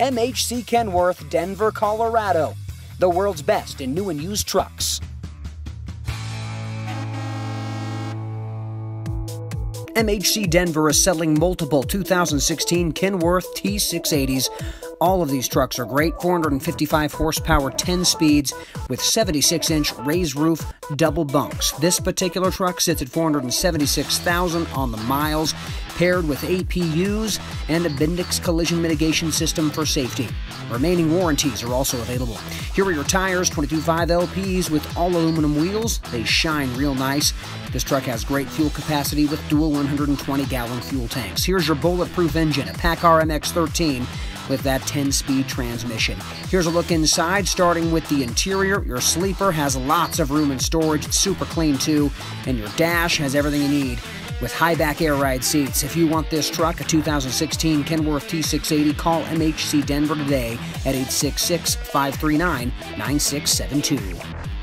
MHC Kenworth, Denver, Colorado. The world's best in new and used trucks. MHC Denver is selling multiple 2016 Kenworth T680s. All of these trucks are great 455 horsepower, 10 speeds, with 76 inch raised roof double bunks. This particular truck sits at 476,000 on the miles, paired with APUs and a Bendix collision mitigation system for safety. Remaining warranties are also available. Here are your tires 22.5 LPs with all aluminum wheels. They shine real nice. This truck has great fuel capacity with dual 120 gallon fuel tanks. Here's your bulletproof engine, a PACCAR MX 13 with that 10 speed transmission. Here's a look inside, starting with the interior. Your sleeper has lots of room and storage, it's super clean too, and your dash has everything you need with high back air ride seats. If you want this truck, a 2016 Kenworth T680, call MHC Denver today at 866 539 9672.